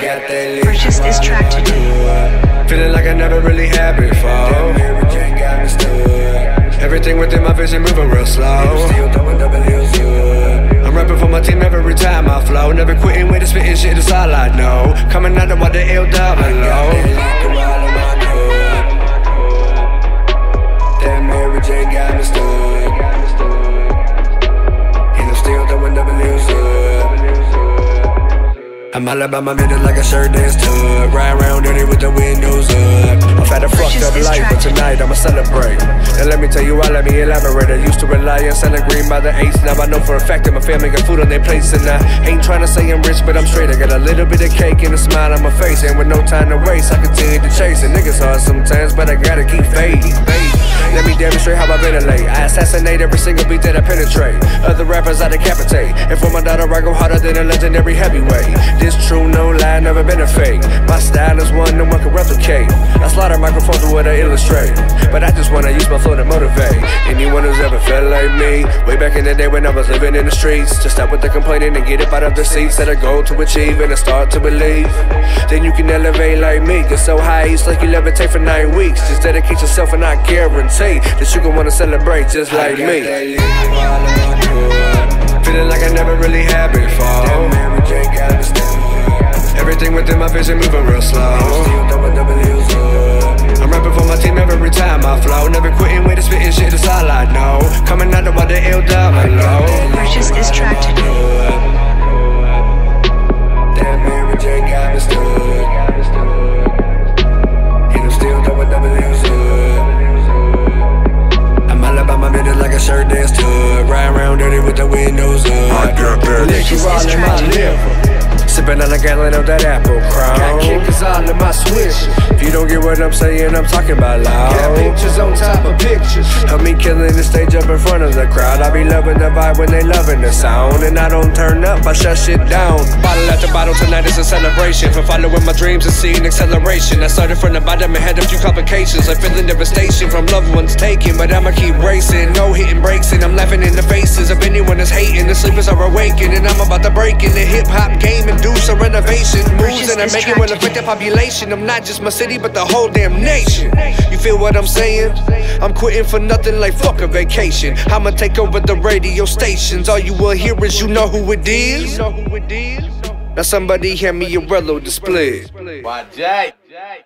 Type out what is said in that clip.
Got that Purchase this track today. Feeling like I never really had before. Everything within my vision moving real slow. I'm rapping for my team every time I flow. Never quitting with the spitting shit, that's all I know. Coming out of what the L double low. I'm all about my minutes like a shirt dance tug. Ride around dirty with the windows up. I've had a fucked up life, but tonight I'ma celebrate. And let me tell you why, let me elaborate. I used to rely on selling green by the eighth. Now I know for a fact that my family got food on their plates. And I ain't trying to say I'm rich, but I'm straight. I got a little bit of cake and a smile on my face. And with no time to waste, I continue to chase. And niggas hard sometimes, but I gotta keep faith. Let me demonstrate how I ventilate. I assassinate every single beat that I penetrate. Other rappers I decapitate. And for my daughter, I go harder than a legendary heavyweight. This true, no lie, never been a fake. My style is one no one can replicate. I slaughter microphones with what I illustrate. But I just wanna use my flow to motivate. Anyone who's ever felt like me. Way back in the day when I was living in the streets. Just stop with the complaining and get up out of the seats. Set a goal to achieve and I start to believe. Then you can elevate like me. Get so high, it's like you levitate for nine weeks. Just dedicate yourself and I guarantee that you gon' wanna celebrate just like me. Feeling like I never really had before. My vision moving real slow. I'm rapping for my team every time I flow. Never quitting with the spitting shit, that's all I know. Coming out of the L double low. Purchase this track today. That Mary Jane got me stuck. And I'm still throwing W's up. I'm all about my business like a shirt dance tug. Ride around dirty with the windows up. I got that. Purchase this track today. Sipping on a gallon of that apple crown. Got kickers all in my switch. If you don't get what I'm saying, I'm talking about loud. Got pictures on top of pictures. Of me killing the stage up in front of the crowd. I be loving the vibe when they loving the sound. And I don't turn up, I shut shit down. Bottle after bottle, tonight is a celebration. For following my dreams and seeing acceleration. I started from the bottom and had a few complications. Like feeling devastation from loved ones taken. But I'ma keep racing, no hitting breaks. And I'm laughing in the faces of anyone that's hating. The sleepers are awakened. And I'm about to break in the hip hop game and do some renovation moves. And I make it will affect the population. I'm not just my city, but the whole damn nation. You feel what I'm saying? I'm quitting for nothing like fuck a vacation. I'ma take over the radio stations. All you will hear is you know who it is. Now somebody hand me a Rello display. Why, Jay? Jay.